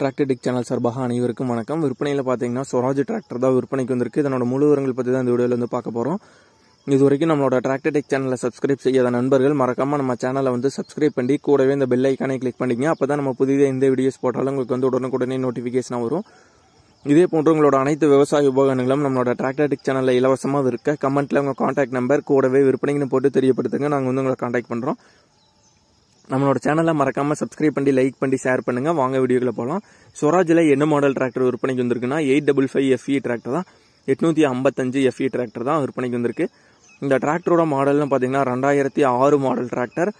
டிராக்டர்டிக் channel சார்பாக அனைவருக்கும் வணக்கம். விற்பனையில் பார்த்தீங்கன்னா ஸ்வராஜ் டிராக்டர் தான் விற்பனைக்கு வந்திருக்கு. இதனோட முழு விவரங்கள் பற்றி தான் இந்த வீடியோவில் வந்து பார்க்க போகிறோம் இது வரைக்கும் நம்மளோட டிராக்டர்டிக் சேனலை சப்ஸ்கிரைப் செய்யாத நண்பர்கள் மறக்காமல் நம்ம சேனலை வந்து சப்ஸ்கிரைப் பண்ணி கூடவே இந்த பெல் ஐக்கானை கிளிக் பண்ணிங்க அப்போ தான் நம்ம புதிதாக எந்த வீடியோஸ் போட்டாலும் உங்களுக்கு வந்து உடனுக்குடனே நோட்டிஃபிகேஷனாக வரும். இதே போன்று உங்களோட அனைத்து விவசாய உபகரணங்களும் நம்மளோட டிராக்டர்டிக் சேனலில் இலவசமாக இருக்க. கமெண்ட்டில் உங்கள் காண்டாக்ட் நம்பர் கூடவே விற்பனைக்குன்னு போட்டு தெரியப்படுத்துங்க. நாங்கள் வந்து உங்களை காண்டாக்ட் பண்ணுறோம் நம்மளோட சேனலை மறக்காமல் சப்ஸ்கிரைப் பண்ணி லைக் பண்ணி ஷேர் பண்ணுங்க. வாங்க வீடியோக்கில் போகலாம் ஸ்வராஜில் என்ன மாடல் டிராக்டர் விற்பனைக்கு வந்திருக்குன்னா eight double five FE tractor தான். எட்நூற்றி ஐம்பத்தஞ்சு எஃப்இ டிராக்டர் தான் விற்பனைக்கு வந்திருக்கு. இந்த டிராக்டரோட மாடல்னு பார்த்தீங்கன்னா ரெண்டாயிரத்தி ஆறு மாடல் டிராக்டர்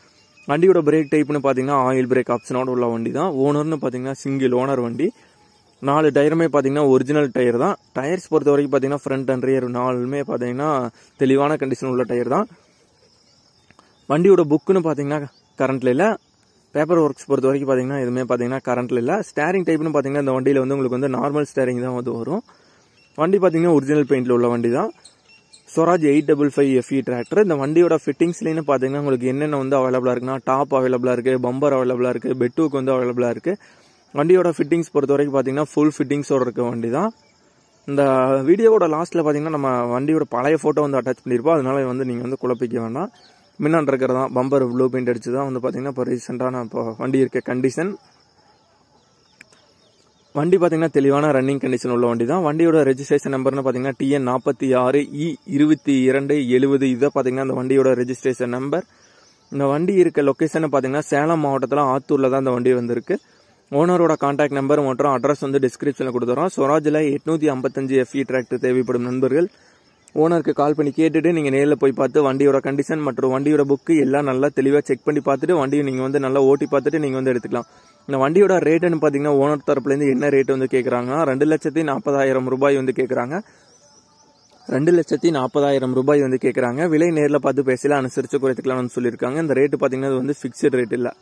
வண்டியோட பிரேக் டைப்னு பார்த்தீங்கன்னா ஆயில் பிரேக் ஆப்ஷனோட உள்ள வண்டி தான். ஓனர்னு பார்த்தீங்கன்னா சிங்கிள் ஓனர் வண்டி. நாலு டயருமே பார்த்தீங்கன்னா ஒரிஜினல் டயர் தான். டயர்ஸ் பொறுத்த வரைக்கும் பார்த்தீங்கன்னா ஃப்ரண்ட் அண்ட் ரியர் நாலுமே பார்த்தீங்கன்னா தெளிவான கண்டிஷன் உள்ள டயர் தான். வண்டியோட புக்குன்னு பார்த்தீங்கன்னா கரண்ட்ல இல்லை. பேப்பர் ஒர்க்ஸ் பொறுத்த வரைக்கும் பார்த்தீங்கன்னா எதுவுமே பார்த்தீங்கன்னா கரண்ட்ல இல்லை. ஸ்டேரிங் டைப்னு பார்த்தீங்கன்னா இந்த வண்டியில் வந்து உங்களுக்கு வந்து நார்மல் ஸ்டேரிங் தான் வந்து வரும். வண்டி பார்த்தீங்கன்னா ஒரிஜினல் பெயிண்டில் உள்ள வண்டி தான் Swaraj eight double five FE tractor இந்த வண்டியோட ஃபிட்டிங்ஸ்லேன்னு பார்த்தீங்கன்னா உங்களுக்கு என்னென்ன வந்து அவைலபிளாக இருக்குன்னா டாப் அவைலபிளாக இருக்குது பம்பர் அவைலபிளாக இருக்குது பெட்டுக்கு வந்து அவைலபிளாக இருக்குது வண்டியோட ஃபிட்டிங்ஸ் பொறுத்த வரைக்கும் பார்த்தீங்கன்னா ஃபுல் ஃபிட்டிங்ஸோடு இருக்க வண்டி தான் இந்த வீடியோவோட லாஸ்ட்டில் பார்த்தீங்கன்னா நம்ம வண்டியோட பழைய ஃபோட்டோ வந்து அட்டாச் பண்ணியிருப்போம் அதனால வந்து நீங்கள் வந்து குழப்பிக்க வேண்டாம் முன்னாடி தான் பம்பர் ப்ளூ பெயிண்ட் அடிச்சு தான் வந்து பார்த்தீங்கன்னா இப்போ ரீசெண்டான இப்போ வண்டி இருக்க கண்டிஷன் வண்டி பார்த்தீங்கன்னா தெளிவான ரன்னிங் கண்டிஷன் உள்ள வண்டி தான். வண்டியோட ரெஜிஸ்ட்ரேஷன் நம்பர்னு பார்த்தீங்கன்னா டிஎன் நாற்பத்தி ஆறு இ இருபத்தி இரண்டு எழுபது. இதை பார்த்தீங்கன்னா அந்த வண்டியோட ரெஜிஸ்ட்ரேஷன் நம்பர் இந்த வண்டி இருக்க லொக்கேஷன் பார்த்தீங்கன்னா சேலம் மாவட்டத்தில் ஆத்தூரில் தான் இந்த வண்டி வந்திருக்கு. ஓனரோட கான்டாக்ட் நம்பர் மற்றும் அட்ரஸ் வந்து டிஸ்கிரிப்ஷனில் கொடுத்துறோம். ஸ்வராஜில் எட்நூற்றி ஐம்பத்தஞ்சு எஃப்இ டிராக்டர் தேவைப்படும் நண்பர்கள். ஓனருக்கு கால் பண்ணி கேட்டுட்டு நீங்கள் நேரில் போய் பார்த்து வண்டியோட கண்டிஷன் மற்றும் வண்டியோட புக்கு எல்லாம் நல்லா தெளிவாக செக் பண்ணி பார்த்துட்டு வண்டியை நீங்கள் வந்து நல்லா ஓட்டி பார்த்துட்டு நீங்கள் வந்து எடுத்துக்கலாம். இந்த வண்டியோட ரேட்டுன்னு பார்த்தீங்கன்னா ஓனர் தரப்புலேருந்து என்ன ரேட் வந்து கேட்குறாங்கன்னா ரெண்டு லட்சத்தி நாற்பதாயிரம் ரூபாய் வந்து கேட்குறாங்க ரெண்டு லட்சத்தி நாற்பதாயிரம் ரூபாய் வந்து கேட்குறாங்க விலை நேரில் பார்த்து பேசலாம் அனுசரித்து குறைத்துக்கலாம்னு சொல்லியிருக்காங்க. இந்த ரேட்டு பார்த்தீங்கன்னா அது வந்து ஃபிக்ஸ்டு ரேட் இல்லை.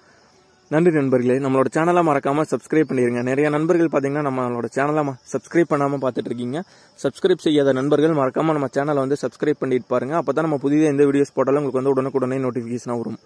நன்றி நண்பர்களே. நம்மளோட சேனலை மறக்காம சப்ஸ்கிரைப் பண்ணிருங்க. நிறைய நண்பர்கள் பார்த்தீங்கன்னா நம்மளோட சேனலை சப்ஸ்கிரைப் பண்ணாமல் பார்த்துட்டு இருக்கீங்க சப்ஸ்கிரைப் செய்யாத நண்பர்கள் மறக்காம நம்ம சேனலை வந்து சப்ஸ்கிரைப் பண்ணிட்டு பாருங்க. அப்போ தான் நம்ம புதிய எந்த வீடியோஸ் போட்டாலும் உங்களுக்கு வந்து உடனுக்குடனே நோட்டிஃபிகேஷன் வரும்.